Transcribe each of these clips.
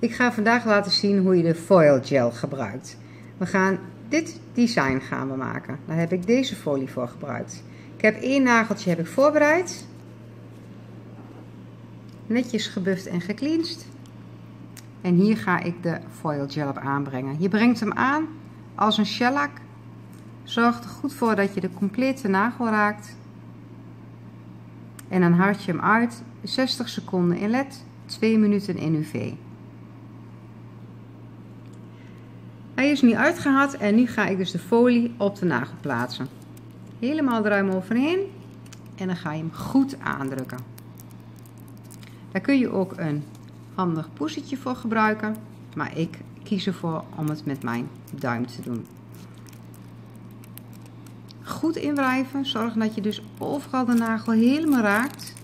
Ik ga vandaag laten zien hoe je de foil gel gebruikt. We gaan dit design gaan we maken. Daar heb ik deze folie voor gebruikt. Ik heb één nageltje heb ik voorbereid. Netjes gebufft en gecleansed. En hier ga ik de foil gel op aanbrengen. Je brengt hem aan als een shellac. Zorg er goed voor dat je de complete nagel raakt. En dan hard je hem uit 60 seconden in LED, 2 minuten in UV. Hij is nu uitgehard en nu ga ik dus de folie op de nagel plaatsen. Helemaal ruim overheen en dan ga je hem goed aandrukken. Daar kun je ook een handig poesetje voor gebruiken, maar ik kies ervoor om het met mijn duim te doen. Goed inwrijven, zorg dat je dus overal de nagel helemaal raakt.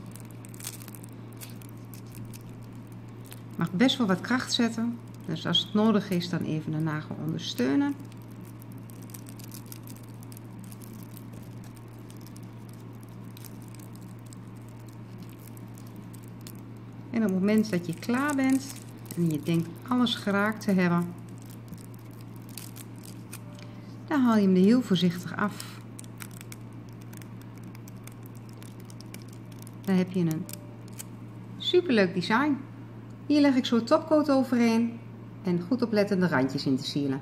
Mag best wel wat kracht zetten, dus als het nodig is, dan even de nagel ondersteunen. En op het moment dat je klaar bent en je denkt alles geraakt te hebben, dan haal je hem er heel voorzichtig af. Dan heb je een superleuk design. Hier leg ik zo topcoat overheen en goed opletten de randjes in te sielen.